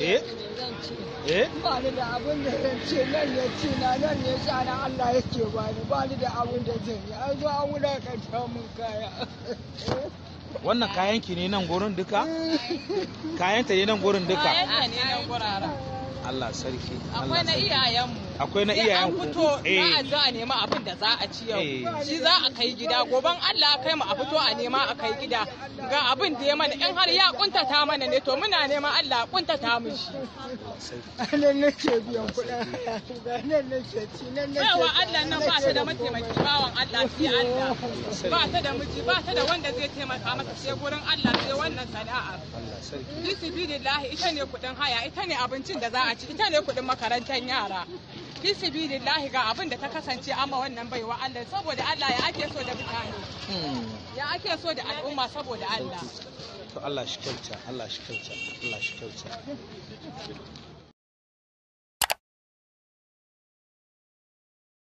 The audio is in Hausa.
eh? Eh? ba ni da abin da zan ce nan ne ci na nan ne sha na Allah yake ba ni ba ni da abin da zan yi. An zo an wulaƙanta mun kaya. Wannan kayan ki ne nan gurin duka? Kayan ta ne nan gurin duka? Kayan ne nan guraren. Allah sarki Akwai na iyayenmu. Akwai na iyayen an ku fito za a eh zo a nema abin da za a ci yau. Eh. Shi za a kai gida goban Allah kai mu a fito a nema a kai gida. Ga abin da ya mana in har ya kuntata mana ne to muna neman Allah ya kuntata mu shi. nan nake biyan kuɗin nan nake ci nan nake Baiwa Allah nan ba ta da mataimaki bawan Allah sai Allah. Ba ta da miji ba ta da wanda zai taimaka mata sai gurin Allah sai wannan sana'a. Allah sarki Fisibilillahi ita ne kuɗin haya, ita ne abincin da za a ci, ita ne kuɗin makarantar yara. Fisibilillahi ga abin da ta kasance amma wannan baiwa Allah saboda Allah ya ake so da mutane, Hmm. ya ake so da al'umma saboda Allah. to Allah shi kyauta Allah shi kyauta Allah shi kyauta